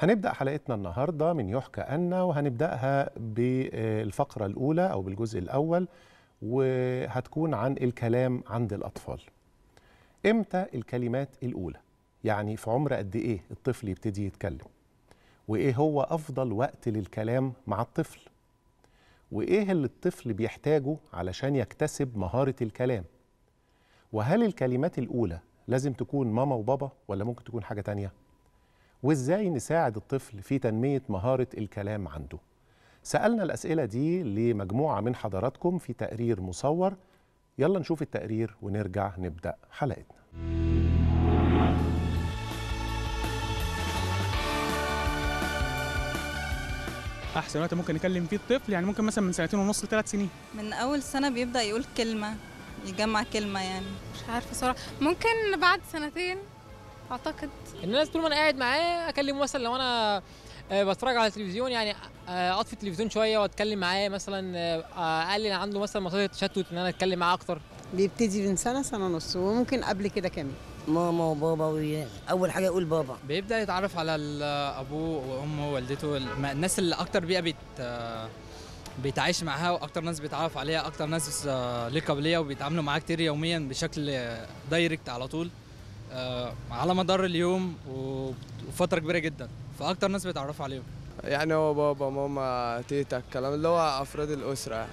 هنبدأ حلقتنا النهاردة من يحكى أن وهنبدأها بالفقرة الأولى أو بالجزء الأول وهتكون عن الكلام عند الأطفال إمتى الكلمات الأولى؟ يعني في عمر قد إيه الطفل يبتدي يتكلم؟ وإيه هو أفضل وقت للكلام مع الطفل؟ وإيه اللي الطفل بيحتاجه علشان يكتسب مهارة الكلام؟ وهل الكلمات الأولى لازم تكون ماما وبابا ولا ممكن تكون حاجة تانية؟ وإزاي نساعد الطفل في تنمية مهارة الكلام عنده؟ سألنا الأسئلة دي لمجموعة من حضراتكم في تقرير مصور. يلا نشوف التقرير ونرجع نبدأ حلقتنا. أحسن وقت ممكن نكلم فيه الطفل يعني ممكن مثلا من سنتين ونص لثلاث سنين. من أول سنة بيبدأ يقول كلمة يجمع كلمة يعني. مش عارفة صراحة. ممكن بعد سنتين؟ أعتقد. إن أنا طول ما أنا قاعد معاه اكلمه مثلا لو أنا آه، بتفرج على التلفزيون يعني آه، أطفي التلفزيون شوية وأتكلم معاه مثلا آه، أقلل عنده مثلا منطقه التشتت إن أنا أتكلم معاه أكتر. بيبتدي من سنة سنة ونص وممكن قبل كده كمان. ماما وبابا وياه أول حاجة يقول بابا. بيبدأ يتعرف على ال- أبوه وأمه ووالدته الناس اللي أكتر بيئة بيت بيتعايش معاها وأكتر ناس بيتعرف عليها أكتر ناس ليه قابلية وبيتعاملوا معاها كتير يوميا بشكل دايركت على طول. على مدار اليوم وفترة كبيرة جدا. فأكتر ناس بيتعرفوا عليهم. يعني هو بابا ماما تيتا الكلام اللي هو أفراد الأسرة.